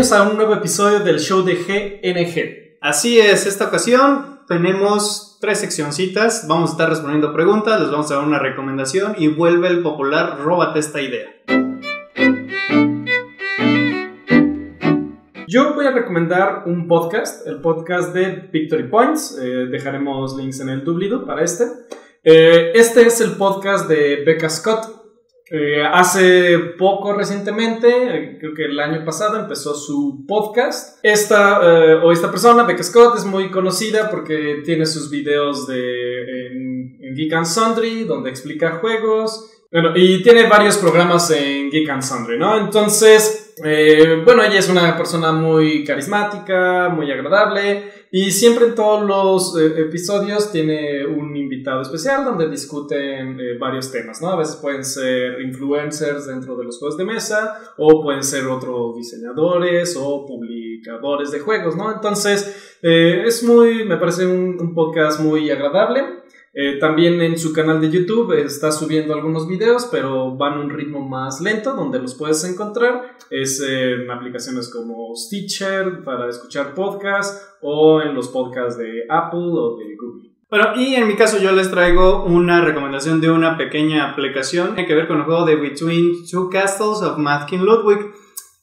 bienvenidos a un nuevo episodio del show de GNG. Así es, esta ocasión tenemos tres seccioncitas, vamos a estar respondiendo preguntas, les vamos a dar una recomendación y vuelve el popular Róbate esta idea. Yo voy a recomendar un podcast, el podcast de Victory Points, eh, dejaremos links en el doobly para este. Eh, este es el podcast de Becca Scott, eh, hace poco recientemente, creo que el año pasado, empezó su podcast. Esta, eh, o esta persona, Becca Scott, es muy conocida porque tiene sus videos de, en, Geek and Sundry, donde explica juegos. Bueno, y tiene varios programas en Geek and Sundry, ¿no? Entonces, eh, bueno, ella es una persona muy carismática, muy agradable, y siempre en todos los eh, episodios tiene un invitado especial donde discuten eh, varios temas, ¿no? A veces pueden ser influencers dentro de los juegos de mesa, o pueden ser otros diseñadores o publicadores de juegos, ¿no? Entonces, es muy, me parece un podcast muy agradable. Eh, también en su canal de YouTube está subiendo algunos videos, pero van a un ritmo más lento, donde los puedes encontrar. Es en aplicaciones como Stitcher para escuchar podcasts o en los podcasts de Apple o de Google. Bueno, y en mi caso yo les traigo una recomendación de una pequeña aplicación que tiene que ver con el juego de Between Two Castles of Matkin Ludwig.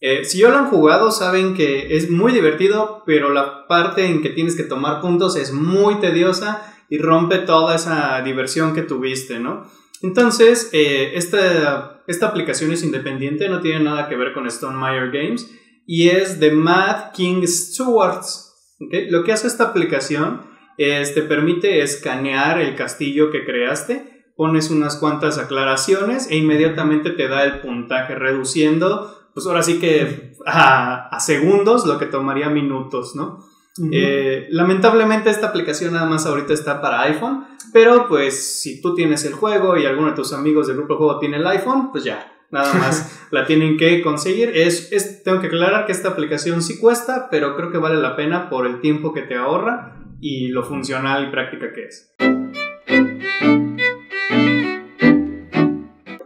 Eh, si ya lo han jugado, saben que es muy divertido, pero la parte en que tienes que tomar puntos es muy tediosa y rompe toda esa diversión que tuviste, ¿no? Entonces, eh, esta, esta aplicación es independiente, no tiene nada que ver con Stone Meyer Games y es de Mad King Stewards. ¿okay? Lo que hace esta aplicación es te permite escanear el castillo que creaste, pones unas cuantas aclaraciones e inmediatamente te da el puntaje reduciendo, pues ahora sí que a, a segundos lo que tomaría minutos, ¿no? Eh, lamentablemente esta aplicación nada más ahorita está para iPhone, pero pues si tú tienes el juego y alguno de tus amigos del grupo de juego tiene el iPhone, pues ya, nada más la tienen que conseguir. Es, es, tengo que aclarar que esta aplicación sí cuesta, pero creo que vale la pena por el tiempo que te ahorra y lo funcional y práctica que es.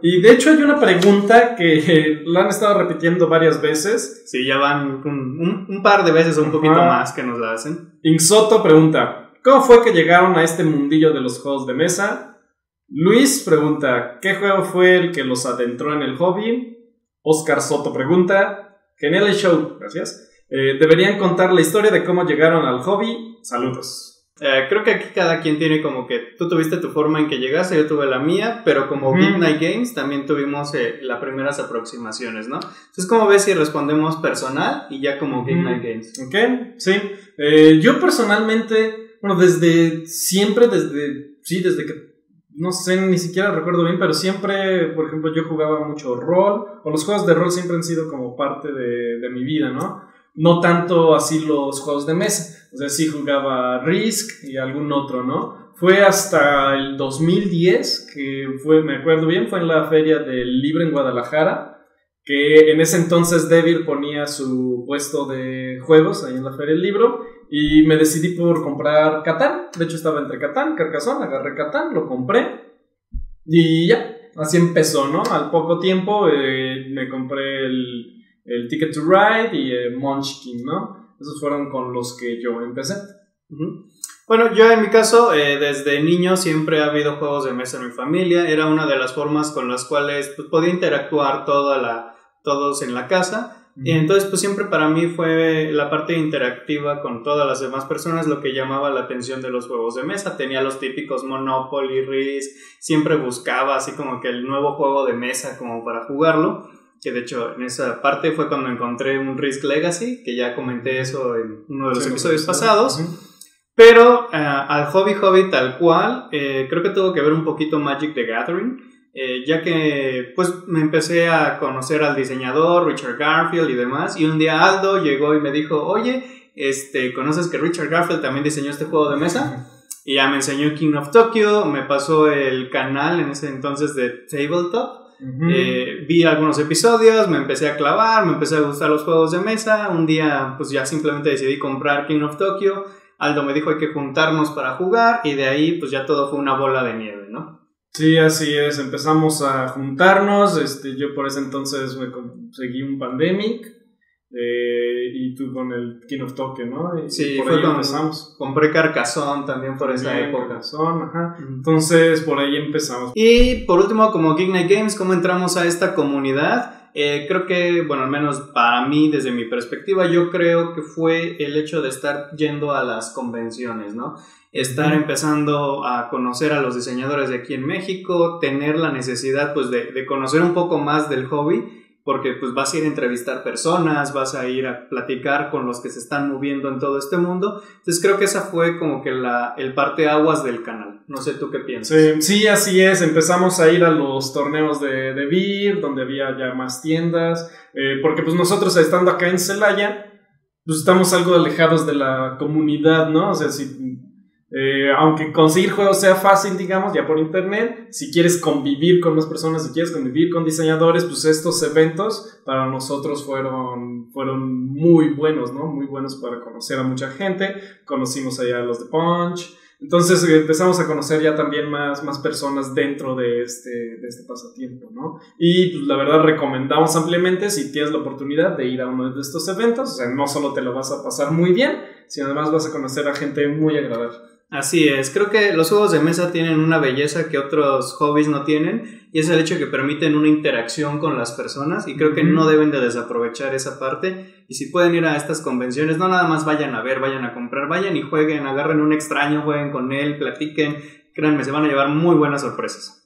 Y de hecho hay una pregunta que la han estado repitiendo varias veces. Sí, ya van un, un, par de veces o un poquito más que nos la hacen. Insoto pregunta, ¿cómo fue que llegaron a este mundillo de los juegos de mesa? Luis pregunta, ¿qué juego fue el que los adentró en el hobby? Oscar Soto pregunta, genial el show, gracias. Eh, deberían contar la historia de cómo llegaron al hobby. Saludos. Eh, creo que aquí cada quien tiene como que tú tuviste tu forma en que llegaste, yo tuve la mía, pero como mm. Night Games también tuvimos eh, las primeras aproximaciones, ¿no? Entonces, ¿cómo ves si respondemos personal y ya como Game Night Games? Ok, sí. Eh, yo personalmente, bueno, desde siempre, desde, sí, desde que, no sé, ni siquiera recuerdo bien, pero siempre, por ejemplo, yo jugaba mucho rol, o los juegos de rol siempre han sido como parte de, de mi vida, ¿no? no tanto así los juegos de mesa. O sea, sí jugaba Risk y algún otro, ¿no? Fue hasta el 2010, que fue, me acuerdo bien, fue en la feria del libro en Guadalajara, que en ese entonces Devil ponía su puesto de juegos ahí en la feria del libro, y me decidí por comprar Catán. De hecho, estaba entre Catán, Carcassonne, agarré Catán, lo compré, y ya, así empezó, ¿no? Al poco tiempo eh, me compré el el Ticket to Ride y el Munchkin, ¿no? Esos fueron con los que yo empecé. Bueno, yo en mi caso, eh, desde niño siempre ha habido juegos de mesa en mi familia. Era una de las formas con las cuales pues, podía interactuar toda la, todos en la casa. Y entonces, pues siempre para mí fue la parte interactiva con todas las demás personas lo que llamaba la atención de los juegos de mesa. Tenía los típicos Monopoly, Risk, siempre buscaba así como que el nuevo juego de mesa como para jugarlo que de hecho en esa parte fue cuando encontré un Risk Legacy, que ya comenté eso en uno de los episodios pasados. Pero eh, al hobby hobby tal cual, eh, creo que tuvo que ver un poquito Magic the Gathering, eh, ya que pues me empecé a conocer al diseñador Richard Garfield y demás, y un día Aldo llegó y me dijo, oye, este, ¿conoces que Richard Garfield también diseñó este juego de mesa? Y ya me enseñó King of Tokyo, me pasó el canal en ese entonces de Tabletop, eh, vi algunos episodios, me empecé a clavar, me empecé a gustar los juegos de mesa. Un día, pues ya simplemente decidí comprar King of Tokyo. Aldo me dijo hay que juntarnos para jugar y de ahí, pues ya todo fue una bola de nieve, ¿no? Sí, así es. Empezamos a juntarnos. Este, yo por ese entonces me conseguí un Pandemic Eh, y tú con el King of Tokyo, ¿no? Y Sí, por fue ahí cuando empezamos. Compré Carcassonne también por esa época. Corazón, ajá. Entonces, por ahí empezamos. Y por último, como Geek Night Games, ¿cómo entramos a esta comunidad? Eh, creo que, bueno, al menos para mí, desde mi perspectiva, yo creo que fue el hecho de estar yendo a las convenciones, ¿no? Estar empezando a conocer a los diseñadores de aquí en México, tener la necesidad, pues, de, de conocer un poco más del hobby, porque, pues, vas a ir a entrevistar personas, vas a ir a platicar con los que se están moviendo en todo este mundo. Entonces, creo que esa fue como que la, el parteaguas del canal. No sé tú qué piensas. Sí, sí, así es. Empezamos a ir a los torneos de, de beer, donde había ya más tiendas. eh, porque pues nosotros estando acá en Celaya, pues estamos algo alejados de la comunidad, ¿no? O sea, si, eh, aunque conseguir juegos sea fácil, digamos, ya por internet, si quieres convivir con más personas, si quieres convivir con diseñadores, pues estos eventos para nosotros fueron, fueron muy buenos, ¿no? Muy buenos para conocer a mucha gente. Conocimos allá a los de Punch. Entonces eh, empezamos a conocer ya también más, más personas dentro de este, de este pasatiempo, ¿no? Y pues, la verdad recomendamos ampliamente si tienes la oportunidad de ir a uno de estos eventos, o sea, no solo te lo vas a pasar muy bien, sino además vas a conocer a gente muy agradable. Así es, creo que los juegos de mesa tienen una belleza que otros hobbies no tienen y es el hecho que permiten una interacción con las personas y creo que no deben de desaprovechar esa parte y si pueden ir a estas convenciones no nada más vayan a ver, vayan a comprar, vayan y jueguen, agarren un extraño, jueguen con él, platiquen, créanme, se van a llevar muy buenas sorpresas.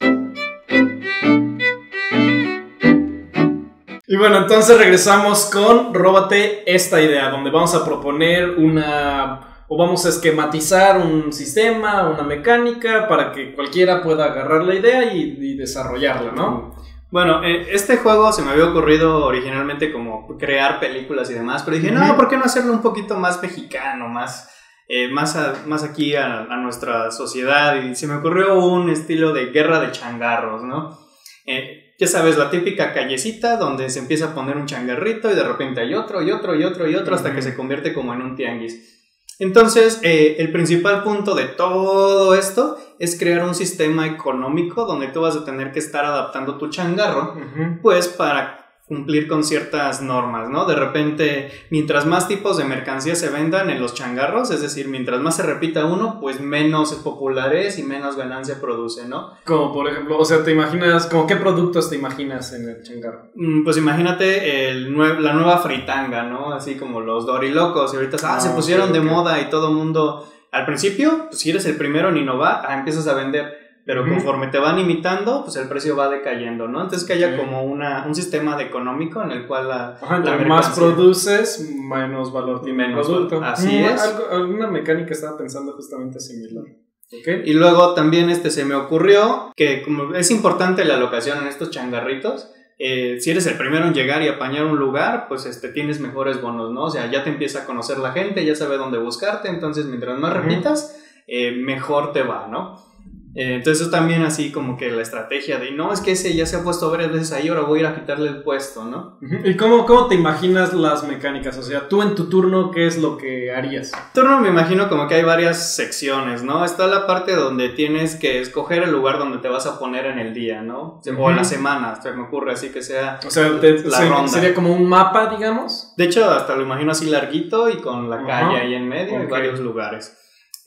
Y bueno, entonces regresamos con Róbate esta idea, donde vamos a proponer una o vamos a esquematizar un sistema, una mecánica, para que cualquiera pueda agarrar la idea y, y desarrollarla, ¿no? Bueno, eh, este juego se me había ocurrido originalmente como crear películas y demás, pero dije, no, ¿por qué no hacerlo un poquito más mexicano, más, eh, más, a- más aquí a, a nuestra sociedad? Y se me ocurrió un estilo de guerra de changarros, ¿no? Eh, ya sabes, la típica callecita donde se empieza a poner un changarrito y de repente hay otro y otro y otro y otro hasta que se convierte como en un tianguis. Entonces, eh, el principal punto de todo esto es crear un sistema económico donde tú vas a tener que estar adaptando tu changarro, pues para cumplir con ciertas normas, ¿no? De repente, mientras más tipos de mercancías se vendan en los changarros, es decir, mientras más se repita uno, pues menos popular es y menos ganancia produce, ¿no? Como por ejemplo, o sea, te imaginas, como qué productos te imaginas en el changarro. Mm, Pues imagínate el nue- la nueva fritanga, ¿no? Así como los dorilocos, y ahorita ah, se Ah, pusieron de moda y todo el mundo, al principio, pues si eres el primero en innovar, ah, empiezas a vender, pero conforme te van imitando, pues el precio va decayendo, ¿no? Entonces que haya como una, un sistema de económico en el cual la, Ajá, la más produces, menos valor tiene Menos el producto. valor, así Mm, es. algo- alguna mecánica estaba pensando justamente similar. ¿Ok? Y luego también este se me ocurrió que como es importante la locación en estos changarritos, eh, si eres el primero en llegar y apañar un lugar, pues este, tienes mejores bonos, ¿no? O sea, ya te empieza a conocer la gente, ya sabe dónde buscarte, entonces mientras más repitas, eh, mejor te va, ¿no? Eh, entonces eso también así como que la estrategia de, no, es que ese ya se ha puesto varias veces ahí, ahora voy a ir a quitarle el puesto, ¿no? ¿Y cómo, cómo te imaginas las mecánicas? O sea, tú en tu turno, ¿qué es lo que harías? turno me imagino como que hay varias secciones, ¿no? Está la parte donde tienes que escoger el lugar donde te vas a poner en el día, ¿no? O en la semana, se me ocurre así que sea... O sea, te- La se- ronda. sería como un mapa, digamos. De hecho, hasta lo imagino así larguito y con la calle ahí en medio y varios lugares.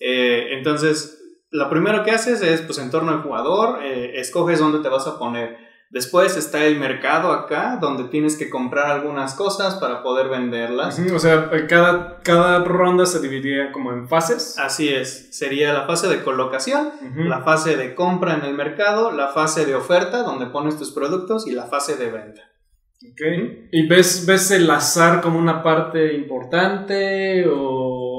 Eh, entonces, lo primero que haces es, pues, en torno al jugador, eh, escoges dónde te vas a poner. Después está el mercado acá, donde tienes que comprar algunas cosas para poder venderlas. O sea, cada, cada ronda se dividía como en fases. Así es, sería la fase de colocación, la fase de compra en el mercado, la fase de oferta, donde pones tus productos, y la fase de venta. Ok. ¿Y ves, ves el azar como una parte importante o,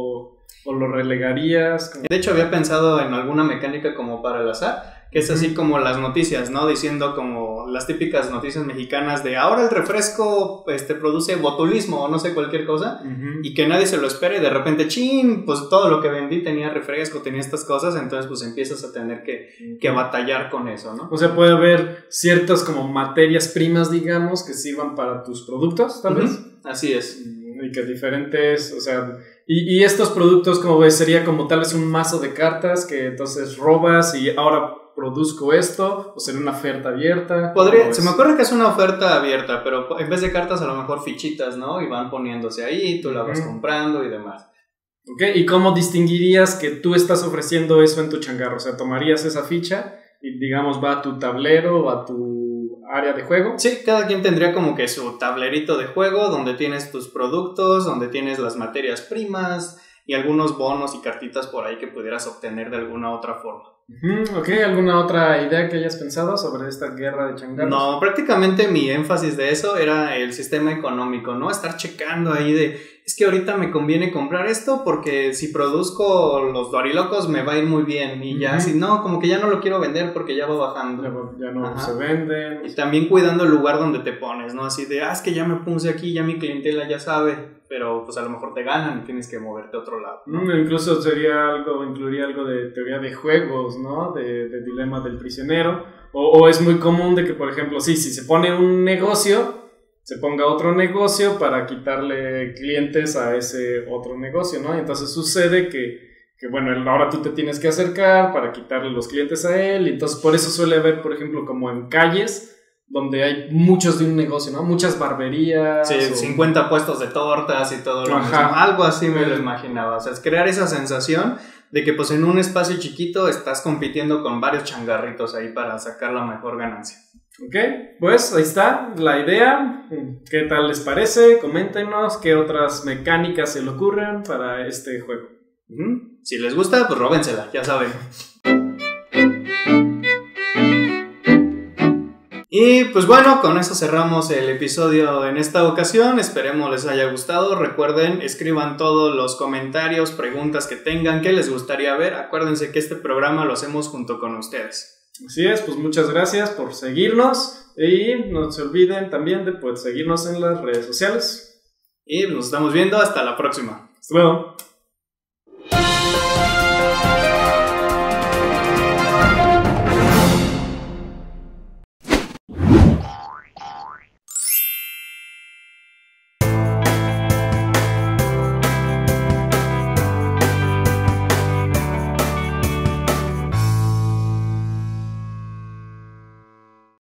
o lo relegarías? Como- De hecho, había pensado en alguna mecánica como para el azar, que es así como las noticias, ¿no? Diciendo como las típicas noticias mexicanas de ahora el refresco este, produce botulismo o no sé, cualquier cosa, y que nadie se lo espere y de repente, chin, pues todo lo que vendí tenía refresco, tenía estas cosas, entonces pues empiezas a tener que, que batallar con eso, ¿no? O sea, puede haber ciertas como materias primas, digamos, que sirvan para tus productos, tal vez. Así es. Y que diferentes, o sea, y, y estos productos, como ves, sería como tal vez un mazo de cartas que entonces robas y ahora produzco esto, o sería una oferta abierta. Podría, se me ocurre que es una oferta abierta, pero en vez de cartas a lo mejor fichitas, ¿no? Y van poniéndose ahí, tú la vas comprando y demás. Ok, ¿y cómo distinguirías que tú estás ofreciendo eso en tu changarro? O sea, tomarías esa ficha y digamos va a tu tablero o a tu área de juego. Sí, cada quien tendría como que su tablerito de juego donde tienes tus productos, donde tienes las materias primas y algunos bonos y cartitas por ahí que pudieras obtener de alguna otra forma ok, ¿alguna otra idea que hayas pensado sobre esta guerra de changarros? No, prácticamente mi énfasis de eso era el sistema económico, ¿no? Estar checando ahí de, es que ahorita me conviene comprar esto porque si produzco los dorilocos me va a ir muy bien y ya, si no, como que ya no lo quiero vender porque ya va bajando. Ya, no se venden. Y también cuidando el lugar donde te pones, ¿no? Así de, ah, es que ya me puse aquí, ya mi clientela ya sabe pero pues a lo mejor te ganan y tienes que moverte a otro lado. Incluso sería algo, incluiría algo de teoría de juegos, ¿no? De, de dilema del prisionero. O, o, es muy común de que, por ejemplo, sí, si se pone un negocio, se ponga otro negocio para quitarle clientes a ese otro negocio, ¿no? Y entonces sucede que, que, bueno, ahora tú te tienes que acercar para quitarle los clientes a él. Y entonces por eso suele haber, por ejemplo, como en calles, donde hay muchos de un negocio, ¿no? Muchas barberías. Sí, 50 puestos de tortas y todo lo Algo así me lo imaginaba. O sea, es crear esa sensación de que pues en un espacio chiquito estás compitiendo con varios changarritos ahí para sacar la mejor ganancia. Ok, pues ahí está la idea. ¿Qué tal les parece? Coméntenos qué otras mecánicas se le ocurren para este juego. Si les gusta, pues róbensela, ya saben. Y pues bueno, con eso cerramos el episodio en esta ocasión. Esperemos les haya gustado. Recuerden, escriban todos los comentarios, preguntas que tengan, que les gustaría ver. Acuérdense que este programa lo hacemos junto con ustedes. Así es, pues muchas gracias por seguirnos y no se olviden también de pues, seguirnos en las redes sociales. Y nos estamos viendo hasta la próxima. Hasta luego.